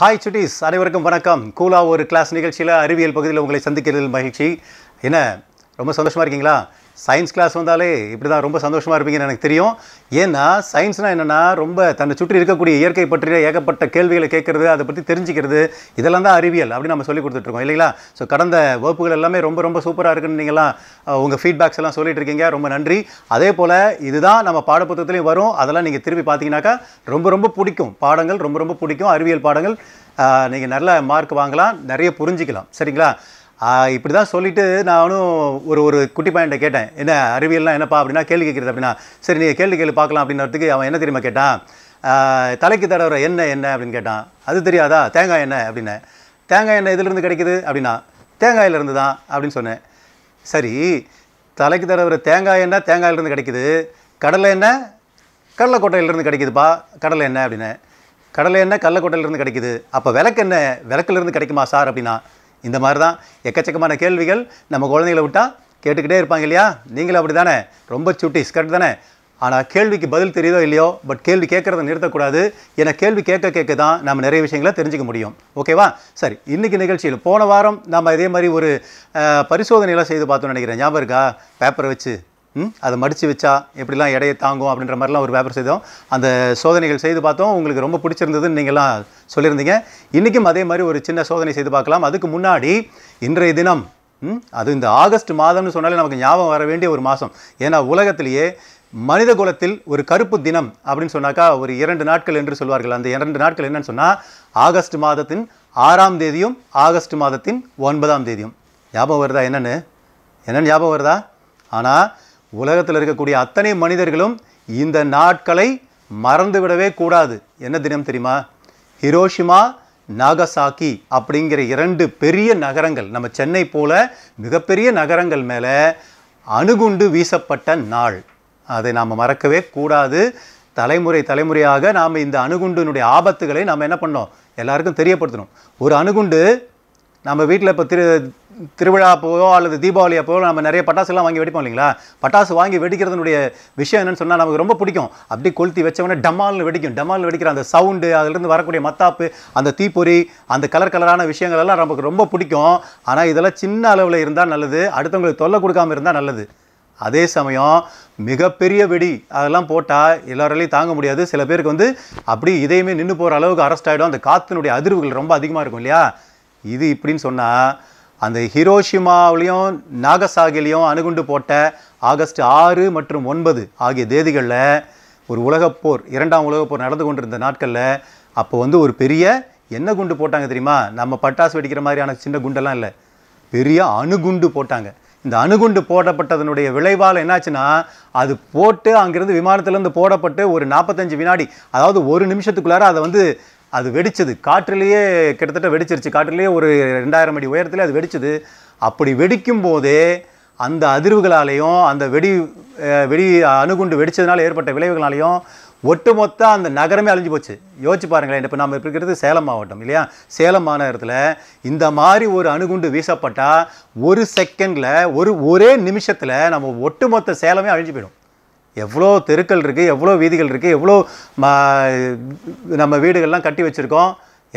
Hi சுட்டீஸ் அனைவருக்கும் வணக்கம். கூலா ஒரு கிளாஸ் நிகழ்ச்சியில் அறிவியல் பகுதியில் உங்களை சந்திக்கிறதில் மகிழ்ச்சி. என்ன ரொம்ப சந்தோஷமாக இருக்கீங்களா? சயின்ஸ் கிளாஸ் வந்தாலே இப்படி தான் ரொம்ப சந்தோஷமாக இருப்பீங்கன்னு எனக்கு தெரியும். ஏன்னா சயின்ஸ்னால் என்னென்னா ரொம்ப தன்னை சுற்றி இருக்கக்கூடிய இயற்கை பற்றிய ஏகப்பட்ட கேள்விகளை கேட்குறது அதை பற்றி தெரிஞ்சுக்கிறது இதெல்லாம் தான் அறிவியல் அப்படின்னு நம்ம சொல்லி கொடுத்துட்ருக்கோம் இல்லைங்களா? ஸோ கடந்த வகுப்புகள் எல்லாமே ரொம்ப ரொம்ப சூப்பராக இருக்குன்னு நீங்களாம் உங்கள் ஃபீட்பேக்ஸ் எல்லாம் சொல்லிட்டு இருக்கீங்க. ரொம்ப நன்றி. அதே போல் இதுதான் நம்ம பாடப்புத்தகத்துலேயும் வரும். அதெல்லாம் நீங்கள் திரும்பி பார்த்தீங்கன்னாக்கா ரொம்ப ரொம்ப பிடிக்கும். பாடங்கள் ரொம்ப ரொம்ப பிடிக்கும். அறிவியல் பாடங்கள் நீங்கள் நல்ல மார்க் வாங்கலாம். நிறைய புரிஞ்சிக்கலாம். சரிங்களா? இப்படி தான் சொல்லிவிட்டு நானும் ஒரு ஒரு குட்டி பையன்ட்ட கேட்டேன். என்ன அறிவியல்லாம் என்னப்பா அப்படின்னா கேள்வி கேட்குறது அப்படின்னா சரி நீங்கள் கேள்வி கேள்வி பார்க்கலாம் அப்படின்றதுக்கு அவன் என்ன தெரியுமா கேட்டான்? தலைக்கு தடவுற எண்ணெய் என்ன அப்படின்னு கேட்டான். அது தெரியாதா? தேங்காய் எண்ணெய் அப்படின்னு. தேங்காய் எண்ணெய் இதிலிருந்து கிடைக்குது அப்படின்னா தேங்காயிலிருந்து தான் அப்படின்னு சொன்னேன். சரி தலைக்கு தடவுற தேங்காய் எண்ணெய் தேங்காயிலிருந்து கிடைக்குது. கடலை எண்ணெய் கடலைக்கொட்டையிலிருந்து கிடைக்குதுப்பா கடலை எண்ணெய் அப்படின்னு. கடலை எண்ணெய் கடலைக்கொட்டையிலிருந்து கிடைக்குது. அப்போ விளக்கு என்ன விளக்குலேருந்து கிடைக்குமா சார் அப்படின்னா இந்த மாதிரி தான் எக்கச்சக்கமான கேள்விகள் நம்ம குழந்தைகளை விட்டால் கேட்டுக்கிட்டே இருப்பாங்க இல்லையா? நீங்களும் அப்படி தானே ரொம்ப சுட்டிஸ் கரெக்ட் தானே? ஆனால் கேள்விக்கு பதில் தெரியுதோ இல்லையோ பட் கேள்வி கேட்குறத நிறுத்தக்கூடாது. ஏன்னா கேள்வி கேட்க கேட்க தான் நம்ம நிறைய விஷயங்களை தெரிஞ்சுக்க முடியும். ஓகேவா சரி இன்னைக்கு நிகழ்ச்சியில் போன வாரம் நம்ம இதே மாதிரி ஒரு பரிசோதனையெல்லாம் செய்து பார்த்தோம்னு நினைக்கிறேன். ஞாபகம் இருக்கா? பேப்பரை வச்சு. அதை மடித்து வச்சா எப்படிலாம் எடையை தாங்கும் அப்படின்ற மாதிரிலாம் ஒரு பேப்பர் செய்தோம். அந்த சோதனைகள் செய்து பார்த்தோம். உங்களுக்கு ரொம்ப பிடிச்சிருந்ததுன்னு நீங்கள்லாம் சொல்லியிருந்தீங்க. இன்றைக்கும் அதே மாதிரி ஒரு சின்ன சோதனை செய்து பார்க்கலாம். அதுக்கு முன்னாடி இன்றைய தினம் ம், அது இந்த ஆகஸ்ட் மாதம்னு சொன்னாலே நமக்கு ஞாபகம் வர வேண்டிய ஒரு மாதம். ஏன்னா உலகத்திலேயே மனித குலத்தில் ஒரு கருப்பு தினம் அப்படின்னு சொன்னாக்கா ஒரு இரண்டு நாட்கள் என்று சொல்வார்கள். அந்த இரண்டு நாட்கள் என்னன்னு சொன்னால் ஆகஸ்ட் மாதத்தின் ஆறாம் தேதியும் ஆகஸ்ட் மாதத்தின் ஒன்பதாம் தேதியும். ஞாபகம் வருதா என்னென்னு? என்னென்னு ஞாபகம் வருதா? ஆனால் உலகத்தில் இருக்கக்கூடிய அத்தனை மனிதர்களும் இந்த நாட்களை மறந்துவிடவே கூடாது. என்ன தினம் தெரியுமா? ஹிரோஷிமா நாகசாக்கி அப்படிங்கிற இரண்டு பெரிய நகரங்கள் நம்ம சென்னை போல மிகப்பெரிய நகரங்கள் மேலே அணுகுண்டு வீசப்பட்ட நாள். அதை நாம் மறக்கவே கூடாது. தலைமுறை தலைமுறையாக நாம் இந்த அணுகுண்டினுடைய ஆபத்துகளை நாம் என்ன பண்ணோம்? எல்லாருக்கும் தெரியப்படுத்தணும். ஒரு அணுகுண்டு நம்ம வீட்டில் இப்போ திரு திருவிழா அப்போவோ அல்லது தீபாவளி அப்போவோ நம்ம நிறைய பட்டாசுலாம் வாங்கி வெடிப்போம் இல்லைங்களா? பட்டாசு வாங்கி வெடிக்கிறதுனுடைய விஷயம் என்னன்னு சொன்னால் நமக்கு ரொம்ப பிடிக்கும். அப்படி கொளுத்தி வச்சவொடனே டமால்னு வெடிக்கும். டமால்னு வெடிக்கிற அந்த சவுண்டு அதுலேருந்து வரக்கூடிய மத்தாப்பு அந்த தீப்பொறி அந்த கலர் கலரான விஷயங்கள் எல்லாம் நமக்கு ரொம்ப பிடிக்கும். ஆனால் இதெல்லாம் சின்ன அளவில் இருந்தால் நல்லது. அடுத்தவங்களுக்கு தொல்லை கொடுக்காம இருந்தால் நல்லது. அதே சமயம் மிகப்பெரிய வெடி அதெல்லாம் போட்டால் எல்லோராலையும் தாங்க முடியாது. சில பேருக்கு வந்து அப்படி இதையுமே நின்று போகிற அளவுக்கு அரெஸ்ட் ஆகிடும் அந்த காற்றினுடைய அதிர்வுகள் ரொம்ப அதிகமாக இருக்கும் இல்லையா? இது இப்படின்னு சொன்னால் அந்த ஹிரோஷிமாவிலையும் நாகசாகிலையும் அணுகுண்டு போட்ட ஆகஸ்ட் ஆறு மற்றும் ஒன்பது ஆகிய தேதிகளில் ஒரு உலகப் போர் இரண்டாம் உலகப்போர் நடந்து கொண்டிருந்த நாட்களில் அப்போ வந்து ஒரு பெரிய என்ன குண்டு போட்டாங்க தெரியுமா? நம்ம பட்டாசு வெடிக்கிற மாதிரியான சின்ன குண்டெல்லாம் இல்லை. பெரிய அணுகுண்டு போட்டாங்க. இந்த அணுகுண்டு போடப்பட்டதனுடைய விளைவால் என்னாச்சுன்னா அது போட்டு அங்கேருந்து விமானத்திலேருந்து போடப்பட்டு ஒரு நாற்பத்தஞ்சு வினாடி அதாவது ஒரு நிமிஷத்துக்குள்ளார அதை வந்து அது வெடிச்சது. காற்றிலேயே கிட்டத்தட்ட வெடிச்சிருச்சு. காற்றிலேயே ஒரு ரெண்டாயிரம் அடி உயரத்தில் அது வெடிச்சது. அப்படி வெடிக்கும் போதே அந்த அதிர்வுகளாலேயும் அந்த வெடி வெடி அணுகுண்டு வெடித்ததுனால ஏற்பட்ட விளைவுகளாலேயும் ஒட்டுமொத்த அந்த நகரமே அழிஞ்சு போச்சு. யோசிச்சு பாருங்களேன். இப்போ நம்ம இருக்கிறது சேலம் மாவட்டம் இல்லையா? சேலம் மாநகரத்தில் இந்த மாதிரி ஒரு அணுகுண்டு வீசப்பட்டால் ஒரு செகண்டில் ஒரு ஒரே நிமிஷத்தில் நம்ம ஒட்டுமொத்த சேலமே அழிஞ்சு போயிடும். எவ்வளோ தெருக்கள் இருக்குது எவ்வளோ வீதிகள் இருக்குது எவ்வளோ நம்ம வீடுகள்லாம் கட்டி வச்சுருக்கோம்.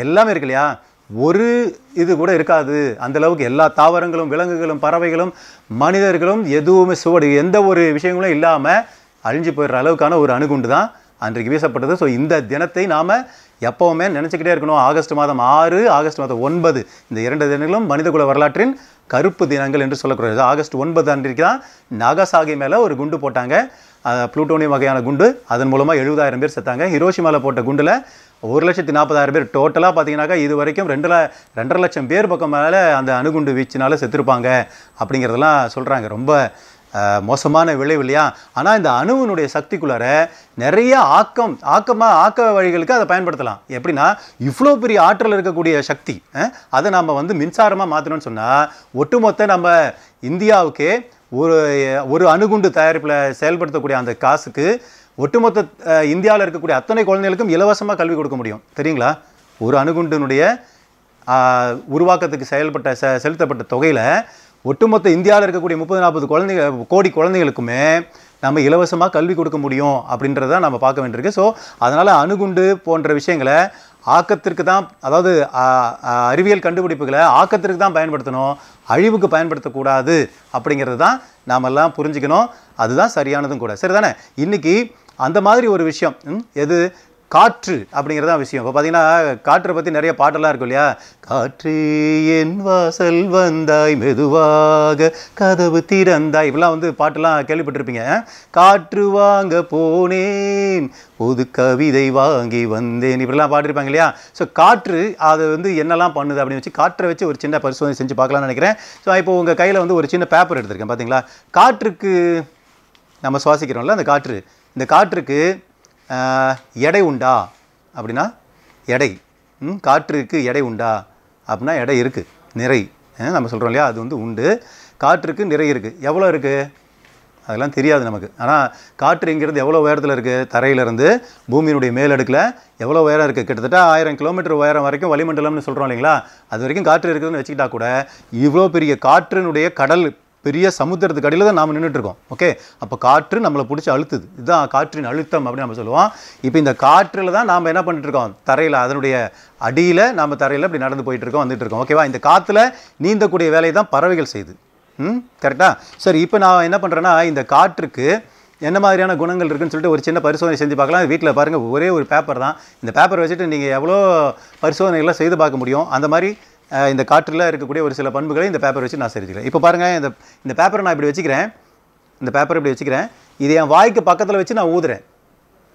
எல்லாமே இருக்கு இல்லையா? ஒரு இது கூட இருக்காது. அந்தளவுக்கு எல்லா தாவரங்களும் விலங்குகளும் பறவைகளும் மனிதர்களும் எதுவுமே சுவடு எந்த ஒரு விஷயங்களும் இல்லாமல் அழிஞ்சு போயிடுற அளவுக்கான ஒரு அணுகுண்டு தான் அன்றைக்கு வீசப்பட்டது. ஸோ இந்த தினத்தை நாம் எப்போவுமே நினச்சிக்கிட்டே இருக்கணும். ஆகஸ்ட் மாதம் ஆறு ஆகஸ்ட் மாதம் ஒன்பது. இந்த இரண்டு தினங்களும் மனிதகுல வரலாற்றின் கருப்பு தினங்கள் என்று சொல்லக்கூடாது ஆகஸ்ட் ஒன்பது அன்றைக்கு தான் நாகசாகி மேலே ஒரு குண்டு போட்டாங்க. ப்ளூட்டோனியம் புளூட்டோனியம் வகையான குண்டு. அதன் மூலமாக எழுபதாயிரம் பேர் செத்தாங்க. ஹிரோஷிமாவில் போட்ட குண்டில் ஒரு லட்சத்தி நாற்பதாயிரம் பேர் டோட்டலாக பார்த்தீங்கன்னாக்கா இது வரைக்கும் ரெண்டு ல ரெண்டரை லட்சம் பேர் பக்கம் மேலே அந்த அணுகுண்டு வீச்சினால செத்துருப்பாங்க. அப்படிங்கிறதெல்லாம் சொல்கிறாங்க ரொம்ப மோசமான விளைவு இல்லையா? ஆனால் இந்த அணுவினுடைய சக்திக்குள்ளார நிறைய ஆக்கம் ஆக்கமாக ஆக்க வழிகளுக்கு அதை பயன்படுத்தலாம். எப்படின்னா இவ்வளோ பெரிய ஆற்றல் இருக்கக்கூடிய சக்தி அதை நம்ம வந்து மின்சாரமாக மாற்றணும்னு சொன்னால் ஒட்டுமொத்த நம்ம இந்தியாவுக்கே ஒரு ஒரு அணுகுண்டு தயாரிப்பில் செயல்படுத்தக்கூடிய அந்த காசுக்கு ஒட்டுமொத்த இந்தியாவில் இருக்கக்கூடிய அத்தனை குழந்தைகளுக்கும் இலவசமாக கல்வி கொடுக்க முடியும். தெரியுங்களா? ஒரு அணுகுண்டினுடைய உருவாக்கத்துக்கு செயல்பட்ட செ செலுத்தப்பட்ட தொகையில் ஒட்டுமொத்த இந்தியாவில் இருக்கக்கூடிய முப்பது நாற்பது குழந்தைங்க கோடி குழந்தைகளுக்குமே நம்ம இலவசமாக கல்வி கொடுக்க முடியும் அப்படின்றத நம்ம பார்க்க வேண்டியிருக்கு. ஸோ அதனால் அணுகுண்டு போன்ற விஷயங்களை ஆக்கத்திற்கு தான் அதாவது அறிவியல் கண்டுபிடிப்புகளை ஆக்கத்திற்கு தான் பயன்படுத்தணும். அழிவுக்கு பயன்படுத்தக்கூடாது அப்படிங்கிறது தான் நாம் எல்லாம் புரிஞ்சுக்கணும். அதுதான் சரியானதும் கூட. சரிதானே? இன்னைக்கு அந்த மாதிரி ஒரு விஷயம் எது? காற்று அப்படிங்கிறதா விஷயம். இப்போ பார்த்தீங்கன்னா காற்றை பற்றி நிறைய பாட்டெல்லாம் இருக்கும் இல்லையா? காற்று என் வாசல் வந்தாய் மெதுவாக கதவு திறந்தாய். இப்படிலாம் வந்து பாட்டெல்லாம் கேள்விப்பட்டிருப்பீங்க. காற்று வாங்க போனேன் புது கவிதை வாங்கி வந்தேன். இப்படிலாம் பாடிருப்பாங்க இல்லையா? ஸோ காற்று அது வந்து என்னெல்லாம் பண்ணுது அப்படின்னு வச்சு காற்றை வச்சு ஒரு சின்ன பரிசோதனை செஞ்சு பார்க்கலாம்னு நினைக்கிறேன். ஸோ இப்போ உங்கள் கையில் வந்து ஒரு சின்ன பேப்பர் எடுத்திருக்கேன் பார்த்தீங்களா காற்றுக்கு நம்ம சுவாசிக்கிறோம்ல அந்த காற்று. இந்த காற்றுக்கு எடை உண்டா? அப்படின்னா எடை. ம், காற்றுக்கு எடை உண்டா? அப்படின்னா எடை இருக்குது நிறை. நம்ம சொல்கிறோம் இல்லையா? அது வந்து உண்டு. காற்றுக்கு நிறை இருக்குது எவ்வளோ இருக்குது அதெல்லாம் தெரியாது நமக்கு. ஆனால் காற்று இங்கிருந்து எவ்வளோ உயரத்தில் இருக்குது தரையிலேருந்து பூமியினுடைய மேலடுக்கில் எவ்வளோ உயரம் இருக்குது கிட்டத்தட்ட ஆயிரம் கிலோமீட்டர் உயரம் வரைக்கும் வளிமண்டலம்னு சொல்கிறோம் இல்லைங்களா? அது வரைக்கும் காற்று இருக்குதுன்னு வச்சுக்கிட்டா கூட இவ்வளோ பெரிய காற்றினுடைய கடல் பெரிய சமுத்திரத்துக்கு அடியில் தான் நாம் நின்றுட்டுருக்கோம் ஓகே அப்போ காற்று நம்மளை பிடிச்சி அழுத்துது. இதுதான் காற்றின் அழுத்தம் அப்படின்னு நம்ம சொல்லுவோம். இப்போ இந்த காற்றில் தான் நாம் என்ன பண்ணிட்டு இருக்கோம் தரையில் அதனுடைய அடியில் நாம் தரையில் இப்படி நடந்து போயிட்டுருக்கோம் வந்துட்டுருக்கோம். ஓகேவா இந்த காற்றுல நீந்தக்கூடிய வேலையை தான் பறவைகள் செய்யுது ம்? கரெக்டாக சரி இப்போ நான் என்ன பண்ணுறேன்னா இந்த காற்றுக்கு என்ன மாதிரியான குணங்கள் இருக்குன்னு சொல்லிட்டு ஒரு சின்ன பரிசோதனை செஞ்சு பார்க்கலாம். வீட்டில் பாருங்கள் ஒரே ஒரு பேப்பர் தான். இந்த பேப்பர் வச்சுட்டு நீங்கள் எவ்வளோ பரிசோதனைகளை செய்து பார்க்க முடியும். அந்த மாதிரி இந்த காற்றில் இருக்கக்கூடிய ஒரு சில பண்புகளை இந்த பேப்பர் வச்சு நான் செஞ்சுக்கலாம் இப்போ பாருங்கள் இந்த இந்த பேப்பரை நான் இப்படி வச்சுக்கிறேன். இந்த பேப்பர் இப்படி வச்சுக்கிறேன். இது என் வாய்க்கு பக்கத்தில் வச்சு நான் ஊதுறேன்.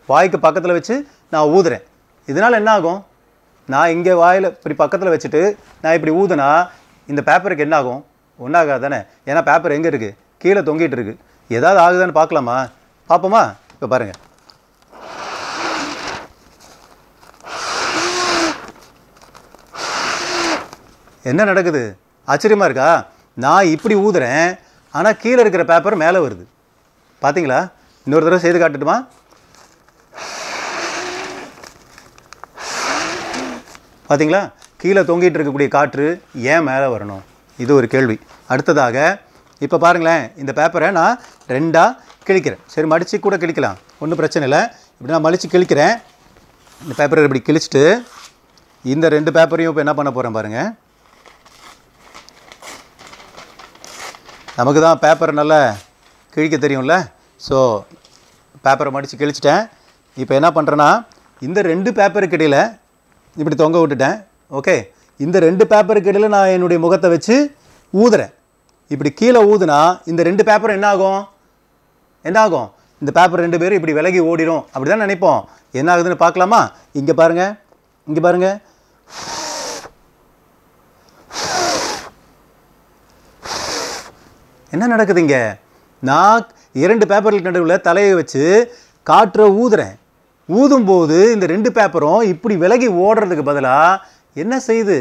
வாய்க்கு பக்கத்தில் வச்சு நான் ஊதுறேன். இதனால் என்ன ஆகும்? நான் இங்கே வாயில் இப்படி பக்கத்தில் வச்சுட்டு நான் இப்படி ஊதுனா இந்த பேப்பருக்கு என்ன ஆகும்? ஒன்றாகாது தானே? ஏன்னா பேப்பர் எங்கே இருக்குது கீழே தொங்கிட்டு இருக்குது ஏதாவது ஆகுதான்னு பார்க்கலாமா? பார்ப்போமா? இப்போ பாருங்கள் என்ன நடக்குது? ஆச்சரியமாக இருக்கா? நான் இப்படி ஊதுறேன் ஆனால் கீழே இருக்கிற பேப்பர் மேலே வருது. பார்த்தீங்களா இன்னொரு தடவை செய்து காட்டட்டுமா? பார்த்தீங்களா கீழே தொங்கிட்டு இருக்கக்கூடிய காற்று ஏன் மேலே வரணும்? இது ஒரு கேள்வி. அடுத்ததாக இப்போ பாருங்களேன் இந்த பேப்பரை நான் ரெண்டாக கிழிக்கிறேன். சரி மடித்து கூட கிழிக்கலாம். ஒன்றும் பிரச்சனை இல்லை. இப்படி நான் மலித்து கிழிக்கிறேன். இந்த பேப்பரை இப்படி கிழிச்சிட்டு இந்த ரெண்டு பேப்பரையும் இப்போ என்ன பண்ண போகிறேன் பாருங்கள் நமக்கு தான் பேப்பர் நல்லா கிழிக்க தெரியும்ல. ஸோ பேப்பரை மடித்து கிழிச்சிட்டேன். இப்போ என்ன பண்ணுறேன்னா இந்த ரெண்டு பேப்பருக்கு இடையில் இப்படி தொங்க விட்டுட்டேன். ஓகே இந்த ரெண்டு பேப்பருக்கு இடையில் நான் என்னுடைய முகத்தை வச்சு ஊதுறேன். இப்படி கீழே ஊதுனா இந்த ரெண்டு பேப்பர் என்ன ஆகும்? என்ன ஆகும்? இந்த பேப்பர் ரெண்டு பேரும் இப்படி விலகி ஓடிடும் அப்படி தான் நினைப்போம். என்ன ஆகுதுன்னு பார்க்கலாமா? இங்கே பாருங்கள் இங்கே பாருங்கள் என்ன நடக்குது இங்கே நான் இரண்டு பேப்பருக்கு நடுவில் தலையை வச்சு காற்றை ஊதுறேன். ஊதும்போது இந்த ரெண்டு பேப்பரும் இப்படி விலகி ஓடுறதுக்கு பதிலாக என்ன செய்யுது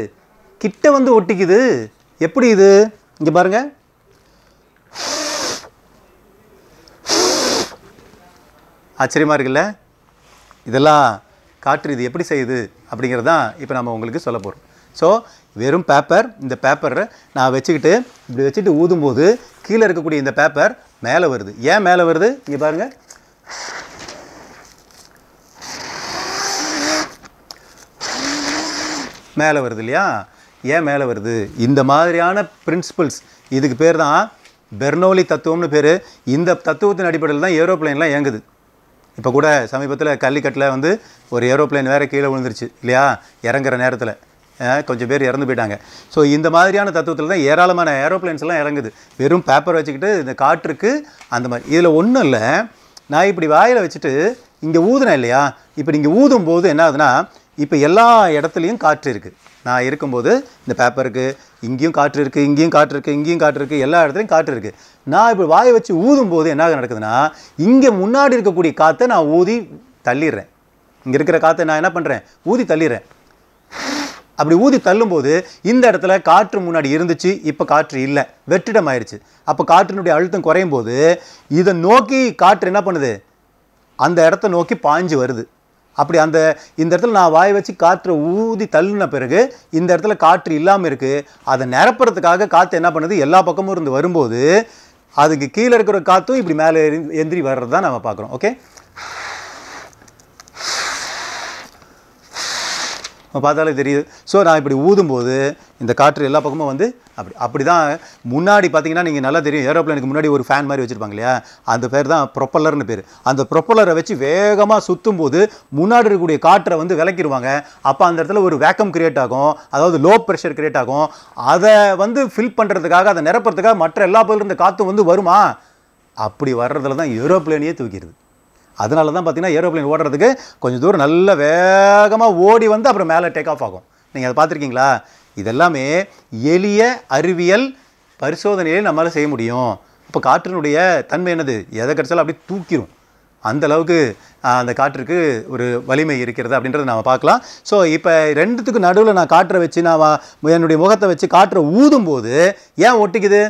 கிட்ட வந்து ஒட்டிக்குது. எப்படி இது? இங்கே பாருங்க. ஆச்சரியமாக இருக்குல்ல? இதெல்லாம் காற்று இது எப்படி செய்யுது அப்படிங்கிறது தான் இப்போ நம்ம உங்களுக்கு சொல்ல போகிறோம் ஸோ வெறும் பேப்பர் இந்த பேப்பரை நான் வச்சுக்கிட்டு இப்படி வச்சுட்டு ஊதும்போது கீழே இருக்கக்கூடிய இந்த பேப்பர் மேலே வருது. ஏன் மேலே வருது? இங்கே பாருங்கள் மேலே வருது இல்லையா? ஏன் மேலே வருது? இந்த மாதிரியான பிரின்சிபல்ஸ் இதுக்கு பேர் தான் பெர்னோலி தத்துவம்னு பேர். இந்த தத்துவத்தின் அடிப்படையில் தான் ஏரோப்ளேன்லாம் இயங்குது. இப்போ கூட சமீபத்தில் கள்ளிக்கட்டில் வந்து ஒரு ஏரோப்ளேன் வேறு கீழே விழுந்துருச்சு இல்லையா? இறங்குற நேரத்தில். கொஞ்சம் பேர் இறந்து போயிட்டாங்க. ஸோ இந்த மாதிரியான தத்துவத்தில் தான் ஏராளமான ஏரோப்ளேன்ஸ் எல்லாம் இறங்குது. வெறும் பேப்பர் வச்சுக்கிட்டு இந்த காற்றுக்கு அந்த மாதிரி. இதில் ஒன்றும் இல்லை. நான் இப்படி வாயில் வச்சுட்டு இங்கே ஊதுனேன் இல்லையா? இப்போ நீங்கள் ஊதும் போது என்ன ஆகுதுன்னா இப்போ எல்லா இடத்துலையும் காற்று இருக்குது நான் இருக்கும்போது இந்த பேப்பருக்கு இங்கேயும் காற்று இருக்குது இங்கேயும் காற்று இருக்குது இங்கேயும் காற்று இருக்குது எல்லா இடத்துலையும் காற்று இருக்குது நான் இப்போ வாயை வச்சு ஊதும் போது என்ன நடக்குதுன்னா இங்கே முன்னாடி இருக்கக்கூடிய காற்றை நான் ஊதி தள்ளிடுறேன். இங்கே இருக்கிற காற்றை நான் என்ன பண்ணுறேன் ஊதி தள்ளிடுறேன். அப்படி ஊதி தள்ளும்போது இந்த இடத்துல காற்று முன்னாடி இருந்துச்சு இப்போ காற்று இல்லை. வெற்றிடம் ஆயிடுச்சு அப்போ காற்றினுடைய அழுத்தம் குறையும் போது இதை நோக்கி காற்று என்ன பண்ணுது? அந்த இடத்த நோக்கி பாஞ்சு வருது. அப்படி அந்த இந்த இடத்துல நான் வாய் வச்சு காற்றை ஊதி தள்ளின பிறகு இந்த இடத்துல காற்று இல்லாமல் இருக்குது அதை நிரப்புறதுக்காக காற்று என்ன பண்ணுது? எல்லா பக்கமும் இருந்து வரும்போது அதுக்கு கீழே இருக்கிற காற்றும் இப்படி மேலே எந்திரி வர்றது தான் நம்ம பார்க்குறோம். ஓகே பார்த்தாலே தெரியுது. ஸோ நான் இப்படி ஊதும்போது இந்த காற்று எல்லா பக்கமும் வந்து அப்படி அப்படி தான் முன்னாடி பார்த்தீங்கன்னா நீங்கள் நல்லா தெரியும். ஏரோப்ளேனுக்கு முன்னாடி ஒரு ஃபேன் மாதிரி வச்சுருப்பாங்க இல்லையா? அந்த பேர் தான் ப்ரொப்பல்லர்னு பேர். அந்த ப்ரொப்பல்லரை வச்சு வேகமாக சுற்றும் போது முன்னாடி இருக்கக்கூடிய காற்றை வந்து விளக்கிடுவாங்க. அப்போ அந்த இடத்துல ஒரு வேக்கம் கிரியேட் ஆகும். அதாவது லோ ப்ரெஷர் கிரியேட் ஆகும். அதை வந்து ஃபில் பண்ணுறதுக்காக அதை நிரப்புறதுக்காக மற்ற எல்லா பகுதியிலும் இருந்த காற்று வந்து வருமா? அப்படி வர்றதுல தான் ஏரோப்ளேனையே தூக்கிடுது. அதனால தான் பார்த்தீங்கன்னா ஏரோப்ளேன் ஓடுறதுக்கு கொஞ்சம் தூரம் நல்ல வேகமாக ஓடி வந்து அப்புறம் மேலே டேக் ஆஃப் ஆகும். நீங்கள் அதை பார்த்துருக்கீங்களா? இதெல்லாமே எளிய அறிவியல் பரிசோதனையிலே நம்மளால் செய்ய முடியும். இப்போ காற்றினுடைய தன்மை என்னது? எதை கிடைச்சாலும் அப்படியே தூக்கிடும் அந்த அளவுக்கு அந்த காற்றுக்கு ஒரு வலிமை இருக்கிறது அப்படின்றத நாம் பார்க்கலாம். ஸோ இப்போ ரெண்டுத்துக்கு நடுவில் நான் காற்றை வச்சு நான் என்னுடைய முகத்தை வச்சு காற்றை ஊதும்போது ஏன் ஒட்டிக்குது?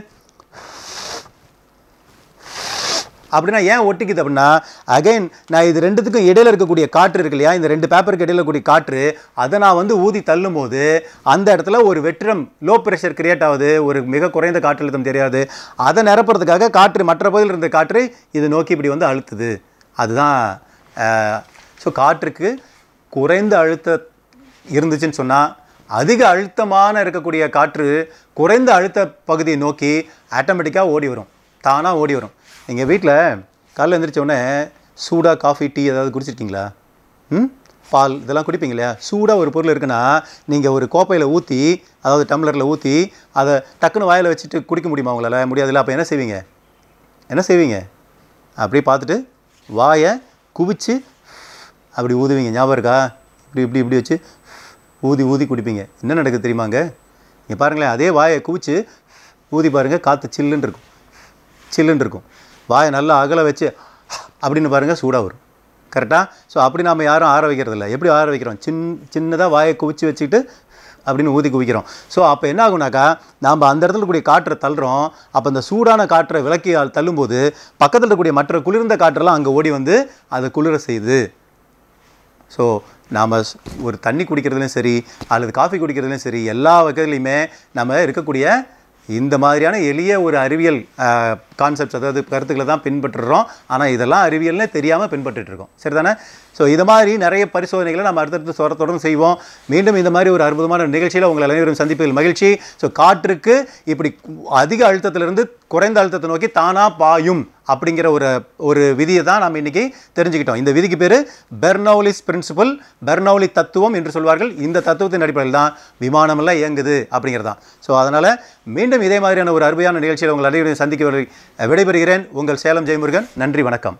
அப்படின்னா ஏன் ஒட்டிக்குது அப்படின்னா அகைன் நான் இது ரெண்டுத்துக்கும் இடையில் இருக்கக்கூடிய காற்று இருக்கு இல்லையா? இந்த ரெண்டு பேப்பருக்கு இடையில் இருக்கக்கூடிய காற்று அதை நான் வந்து ஊதி தள்ளும் போது அந்த இடத்துல ஒரு வெற்றிடம் லோ ப்ரெஷர் கிரியேட் ஆகுது. ஒரு மிக குறைந்த காற்றழுத்தம் தெரியாது. அதை நிரப்புறதுக்காக காற்று மற்ற பகுதியில் இருந்த காற்று இது நோக்கி இப்படி வந்து அழுத்துது. அதுதான் ஸோ காற்றுக்கு குறைந்த அழுத்த இருந்துச்சுன்னு சொன்னால் அதிக அழுத்தமான இருக்கக்கூடிய காற்று குறைந்த அழுத்த பகுதியை நோக்கி ஆட்டோமேட்டிக்காக ஓடி வரும். தானாக ஓடி வரும். எங்கள் வீட்டில் காலைல எழுந்திரிச்சோடனே சூடாக காஃபி டீ ஏதாவது குடிச்சிருக்கீங்களா? ம்? பால் இதெல்லாம் குடிப்பீங்க இல்லையா? சூடாக ஒரு பொருள் இருக்குன்னா நீங்கள் ஒரு கோப்பையில் ஊற்றி அதாவது டம்ளரில் ஊற்றி அதை டக்குன்னு வாயில் வச்சுட்டு குடிக்க முடியுமா உங்களால்? முடியாதுல்ல? அப்போ என்ன செய்வீங்க? என்ன செய்வீங்க? அப்படியே பார்த்துட்டு வாயை குவிச்சு அப்படி ஊதுவீங்க. ஞாபகம் இருக்கா? இப்படி இப்படி இப்படி வச்சு ஊதி ஊதி குடிப்பீங்க. என்ன நடக்குது தெரியுமாங்க இங்கே பாருங்களேன் அதே வாயை குவிச்சு ஊதி பாருங்கள் காற்று சில்லுன்னு இருக்கும். சில்லுன்னு இருக்கும். வாயை நல்லா அகல வச்சு அப்படின்னு பாருங்கள் சூடாக வரும். கரெக்டாக ஸோ அப்படி நாம் யாரும் ஆற வைக்கிறதில்ல. எப்படி ஆற வைக்கிறோம்? சின் சின்னதாக வாயை குவிச்சு வச்சுக்கிட்டு அப்படின்னு ஊதி குவிக்கிறோம். ஸோ அப்போ என்ன ஆகுனாக்கா நாம் அந்த இடத்துல கூடிய காற்றை தள்ளுறோம். அப்போ அந்த சூடான காற்றை விளக்கி தள்ளும்போது பக்கத்தில் இருக்கக்கூடிய மற்ற குளிர்ந்த காற்றெல்லாம் அங்கே ஓடி வந்து அதை குளிர செய்யுது. ஸோ நாம் ஒரு தண்ணி குடிக்கிறதுலையும் சரி அல்லது காஃபி குடிக்கிறதுலையும் சரி எல்லா வகையிலையுமே நம்ம இருக்கக்கூடிய இந்த மாதிரியான எளிய ஒரு அறிவியல் கான்செப்ட்ஸ் அதாவது கருத்துக்களை தான் பின்பற்றுறோம். ஆனால் இதெல்லாம் அறிவியல்னே தெரியாமல் பின்பற்றிட்டுருக்கோம் சரிதானே? ஸோ இது மாதிரி நிறைய பரிசோதனைகளை நம்ம அடுத்தடுத்து சொர செய்வோம். மீண்டும் இந்த மாதிரி ஒரு அற்புதமான நிகழ்ச்சியில் உங்களை அனைவரும் சந்திப்பதில் மகிழ்ச்சி. ஸோ காற்றுக்கு இப்படி அதிக அழுத்தத்திலிருந்து குறைந்த அழுத்தத்தை நோக்கி தானாக பாயும். அப்படிங்கிற ஒரு ஒரு விதியை தான் நாம் இன்னைக்கு தெரிஞ்சுக்கிட்டோம். இந்த விதிக்கு பேர் பெர்னௌலிஸ் பிரின்சிபல் பெர்னௌலி தத்துவம் என்று சொல்வார்கள். இந்த தத்துவத்தின் அடிப்படையில் தான் விமானமெல்லாம் இயங்குது அப்படிங்கிறது தான். ஸோ அதனால் மீண்டும் இதே மாதிரியான ஒரு அருமையான நிகழ்ச்சியில் உங்கள் அனைவரையும் சந்திக்க விடைபெறுகிறேன். உங்கள் சேலம் ஜெயமுருகன். நன்றி வணக்கம்.